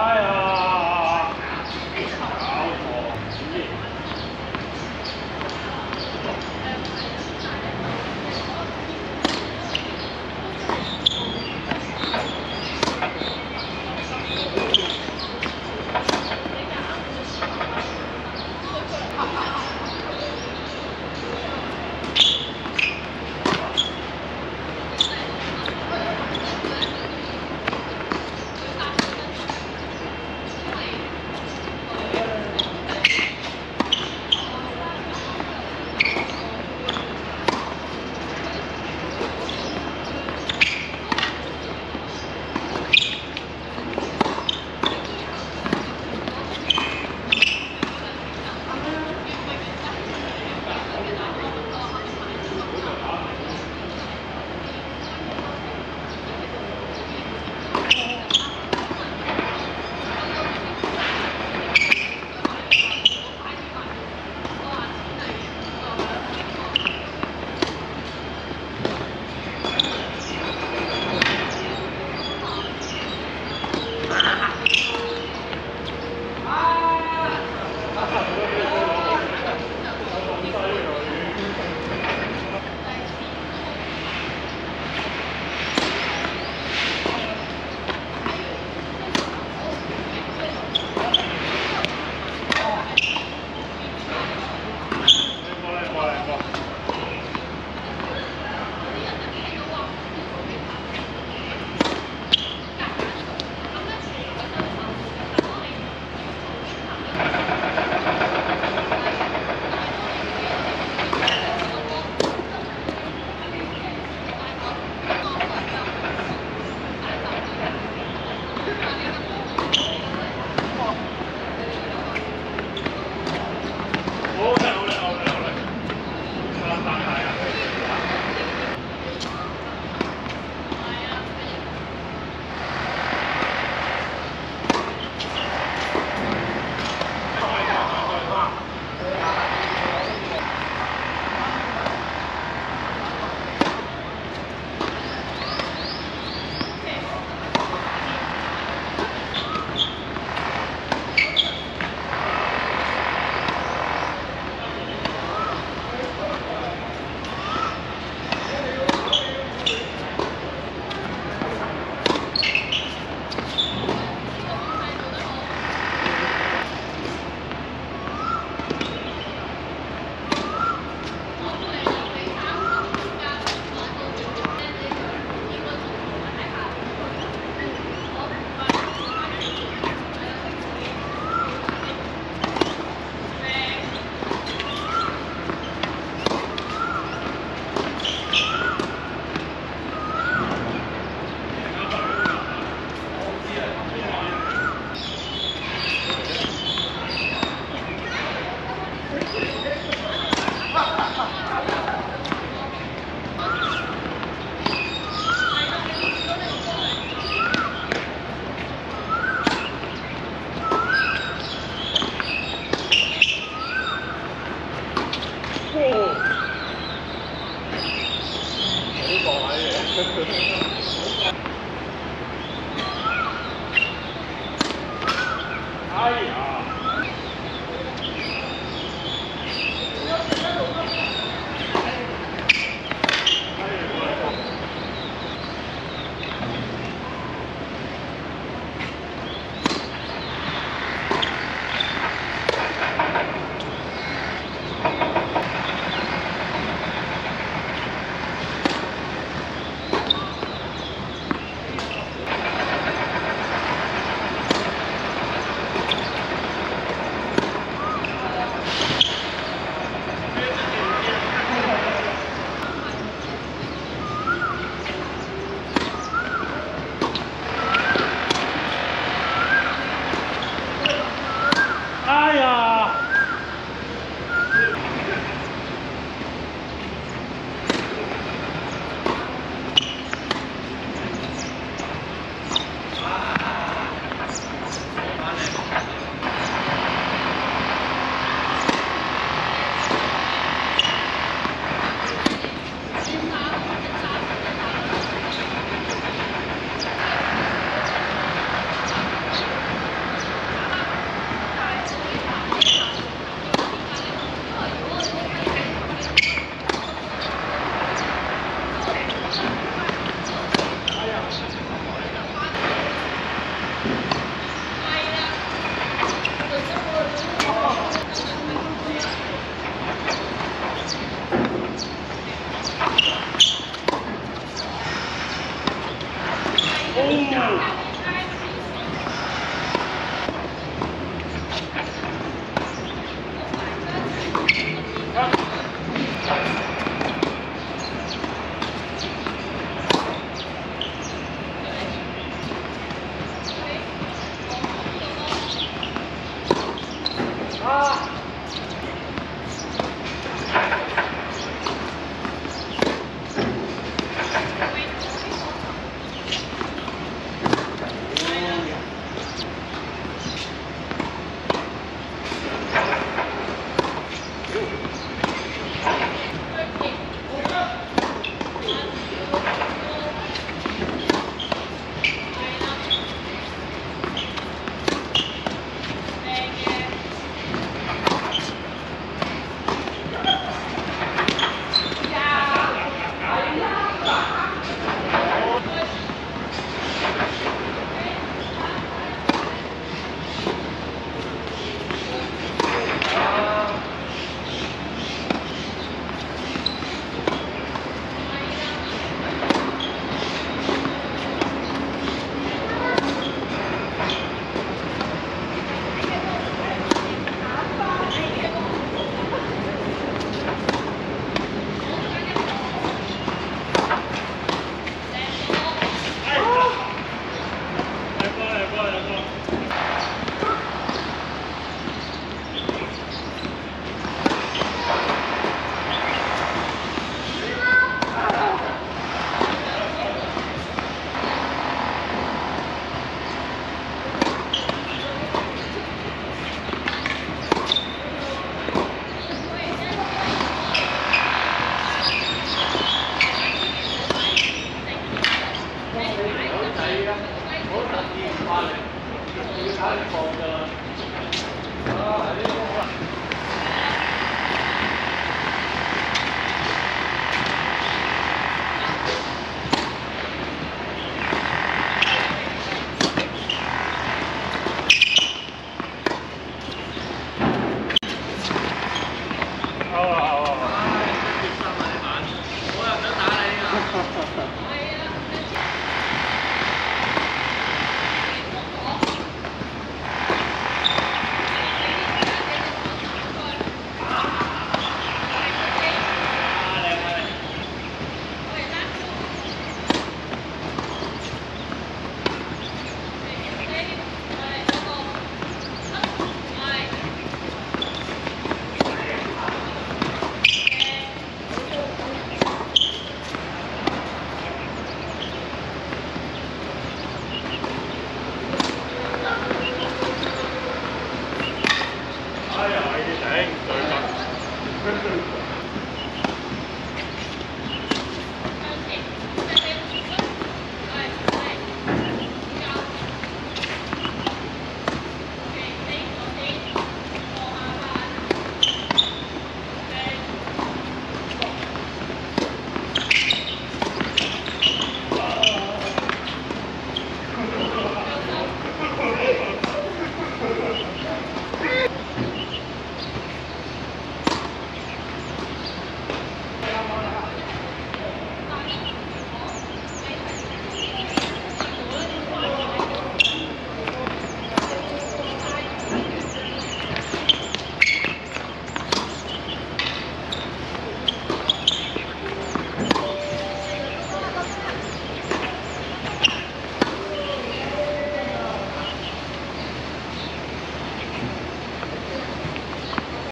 哎呀！